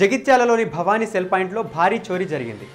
జగిత్యాలలోని Bhavani cell పాయింట్లో భారీ చోరీ జరిగింది.